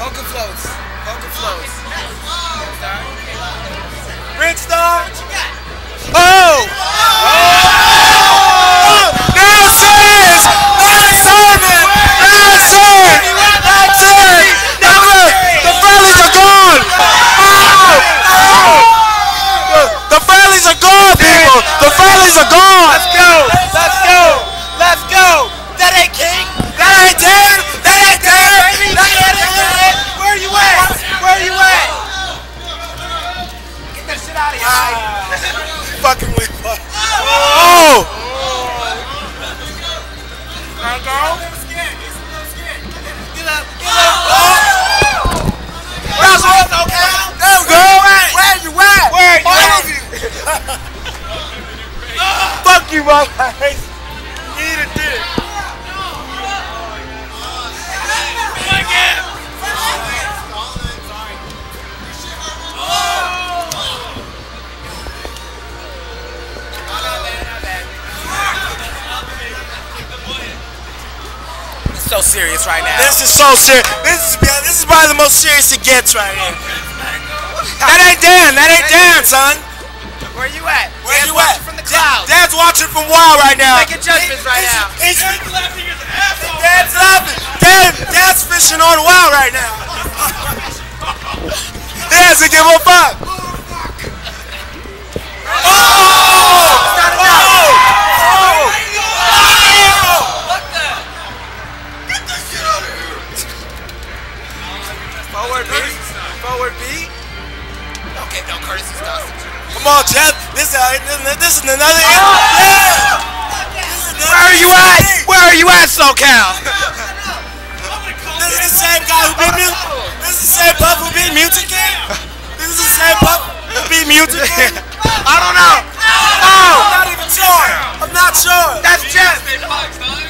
Hoka floats. Hoka floats. Ring Fucking with Oh! Can I go? Get up. Get up. That's what okay. There we go! Where you at? Where you at? Fuck you, my face! So serious right now. This is so serious. This is this is probably the most serious it gets right here. That ain't Dan. That ain't Dan, son. Where you at? Where Dad's you at? watching from the clouds. Dad's watching from Wild right now. Making judgments right now. He's, Dad's laughing. Dad, Dad's fishing on Wild right now. He doesn't give a fuck. Forward B. Forward B. Give no courtesy stuff. Come on, Jeff. This, uh, this is another. Yeah. Where are you at? Where are you at, SoCal? This is the same guy who beat Mute. This is the same pup who beat Mew2King. This is the same pup who beat Mew2King. I don't know. I'm not even sure. I'm not sure. That's Jeff.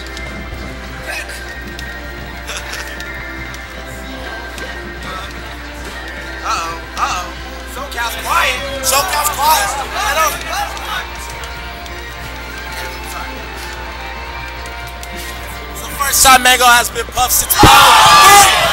First time Mango has been puffed since. Oh,